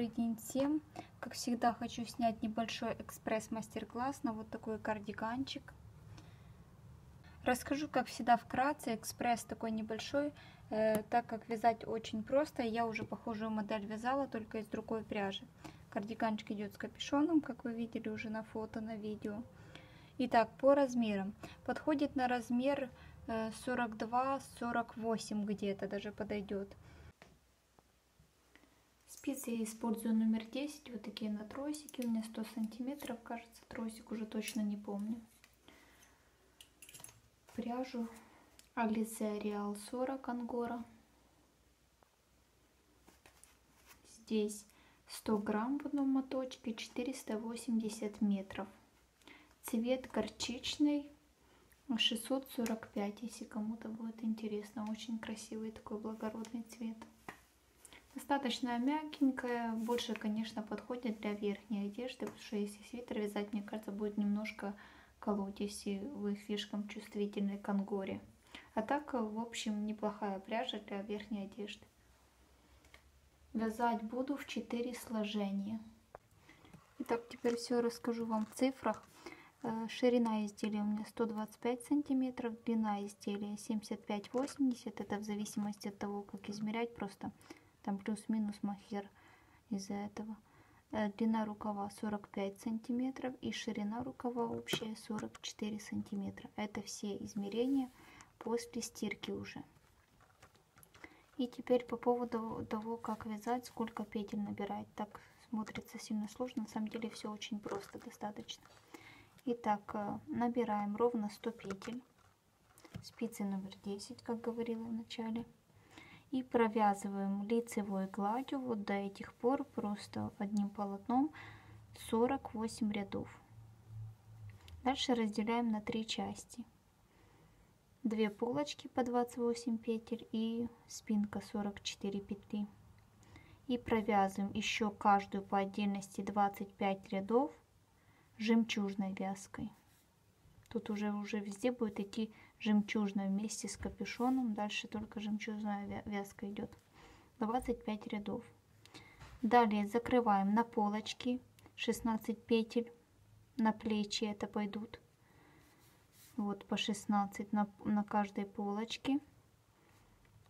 Добрый день всем! Как всегда хочу снять небольшой экспресс-мастер-класс на вот такой кардиганчик. Расскажу, как всегда, вкратце. Экспресс такой небольшой, э, так как вязать очень просто. Я уже похожую модель вязала, только из другой пряжи. Кардиганчик идет с капюшоном, как вы видели уже на фото, на видео. Итак, по размерам. Подходит на размер 42-48 э, где-то даже подойдет. Спицы я использую номер 10, вот такие на тросике, у меня 100 сантиметров, кажется, тросик, уже точно не помню. Пряжу Ализе Реал 40 Ангора. Здесь 100 грамм в одном моточке, 480 метров. Цвет горчичный, 645, если кому-то будет интересно. Очень красивый такой благородный цвет. Достаточно мягенькая, больше, конечно, подходит для верхней одежды, потому что если свитер вязать, мне кажется, будет немножко колоть, если вы слишком чувствительны к ангоре. А так, в общем, неплохая пряжа для верхней одежды. Вязать буду в 4 сложения. Итак, теперь все расскажу вам в цифрах. Э, ширина изделия у меня 125 сантиметров, длина изделия 75-80, это в зависимости от того, как измерять, просто там плюс-минус махер из-за этого. Э, длина рукава 45 сантиметров и ширина рукава общая 44 сантиметра. Это все измерения после стирки уже. И теперь по поводу того, как вязать, сколько петель набирать. Так смотрится сильно сложно, на самом деле все очень просто достаточно. Итак, э, набираем ровно 100 петель. Спицы номер 10, как говорила в начале и провязываем лицевой гладью вот до этих пор просто одним полотном 48 рядов. Дальше разделяем на три части. Две полочки по 28 петель и спинка 44 петли. И провязываем еще каждую по отдельности 25 рядов жемчужной вязкой. Тут уже, уже везде будет идти жемчужная вместе с капюшоном. Дальше только жемчужная вязка идет. 25 рядов. Далее закрываем на полочки 16 петель. На плечи это пойдут. Вот по 16 на, на каждой полочке.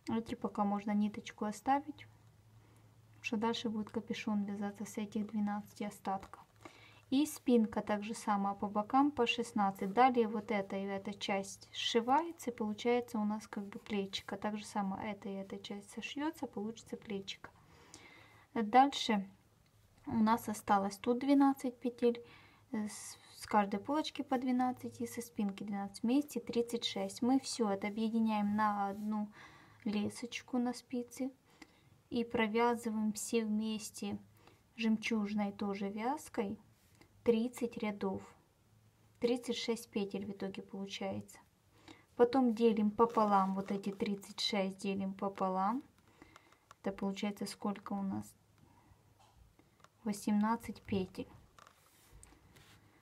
Эти пока можно ниточку оставить. Что дальше будет капюшон вязаться с этих 12 остатков. И спинка также сама по бокам по 16. Далее вот эта и эта часть сшивается, и получается у нас как бы плечика. Так же само эта и эта часть сошьется, получится плечика. Дальше у нас осталось тут 12 петель, с каждой полочки по 12 и со спинки 12, вместе 36. Мы все это объединяем на одну лесочку на спице и провязываем все вместе жемчужной тоже вязкой 30 рядов. 36 петель в итоге получается. Потом делим пополам, вот эти 36 делим пополам. Это получается сколько у нас? 18 петель.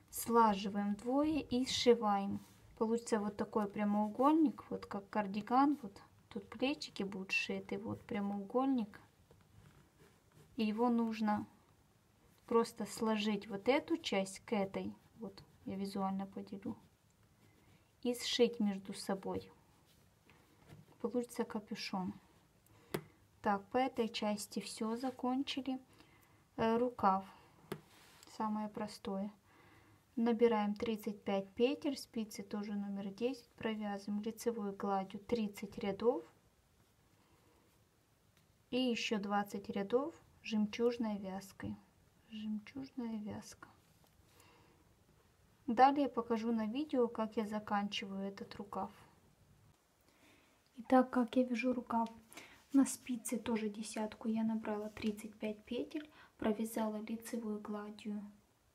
Слаживаем двое и сшиваем. Получится вот такой прямоугольник, вот как кардиган. Вот тут плечики будут сшиты, вот прямоугольник. И его нужно просто сложить вот эту часть к этой, вот я визуально поделю, и сшить между собой. Получится капюшон. Так, по этой части все закончили. Э, рукав, самое простое. Набираем 35 петель, спицы тоже номер 10, провязываем лицевой гладью 30 рядов. И еще 20 рядов жемчужной вязкой. Жемчужная вязка. Далее покажу на видео, как я заканчиваю этот рукав. Итак, как я вяжу рукав. На спице тоже десятку я набрала 35 петель, провязала лицевой гладью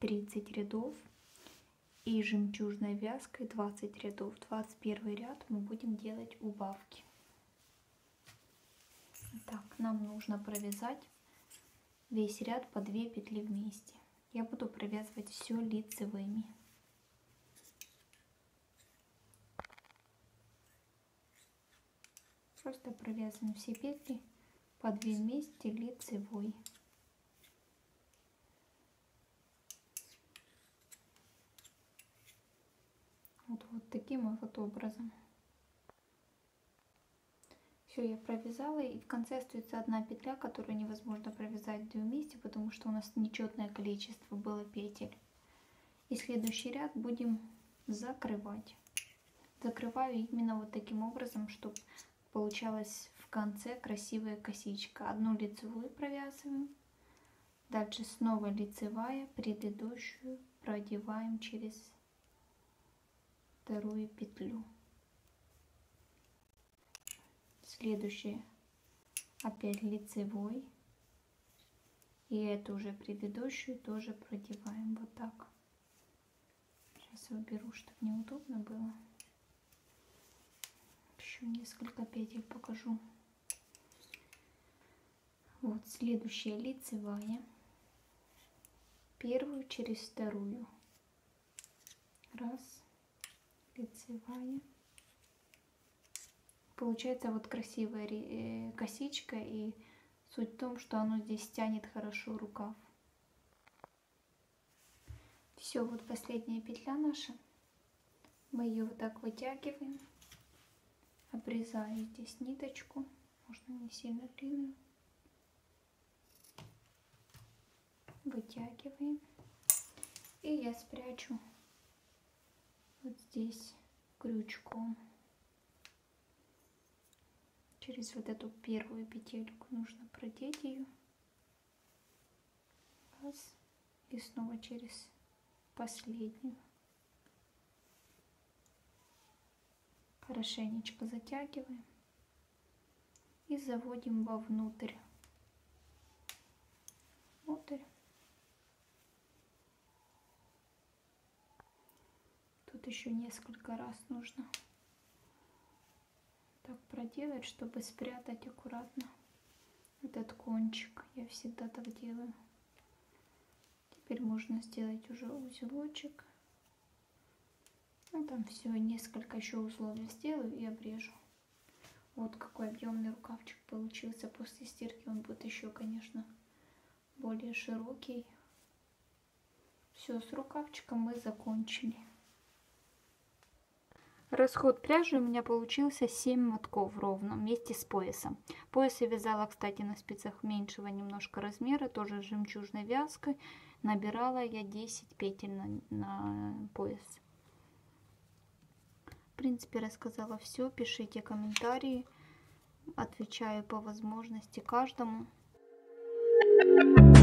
30 рядов и жемчужной вязкой 20 рядов. 21 ряд мы будем делать убавки. Так, нам нужно провязать весь ряд по 2 петли вместе. Я буду провязывать все лицевыми. Просто провязываем все петли по 2 вместе лицевой. Вот, вот таким вот образом. Все, я провязала, и в конце остается одна петля, которую невозможно провязать две вместе, потому что у нас нечетное количество было петель. И следующий ряд будем закрывать. Закрываю именно вот таким образом, чтобы получалась в конце красивая косичка. Одну лицевую провязываем, дальше снова лицевая, предыдущую продеваем через вторую петлю. Следующее опять лицевой. И эту уже предыдущую тоже продеваем вот так. Сейчас уберу, чтобы неудобно было. Еще несколько петель покажу. Вот следующая лицевая. Первую через вторую. Раз. Лицевая получается вот красивая э, косичка и суть в том, что оно здесь тянет хорошо рукав. Все, вот последняя петля наша. Мы ее вот так вытягиваем. Обрезаю здесь ниточку. Можно не сильно длинную. Вытягиваем. И я спрячу вот здесь крючком через вот эту первую петельку нужно продеть ее раз. И снова через последнюю. Хорошенечко затягиваем. И заводим вовнутрь. Внутрь. Тут еще несколько раз нужно так проделать, чтобы спрятать аккуратно этот кончик. Я всегда так делаю. Теперь можно сделать уже узелочек. Ну там все, несколько еще узлов сделаю и обрежу. Вот какой объемный рукавчик получился. После стирки он будет еще, конечно, более широкий. Все, с рукавчиком мы закончили. Расход пряжи у меня получился 7 мотков ровно вместе с поясом. Пояс я вязала, кстати, на спицах меньшего немножко размера, тоже жемчужной вязкой. Набирала я 10 петель на, на пояс. В принципе, рассказала все. Пишите комментарии. Отвечаю по возможности каждому. Thank you.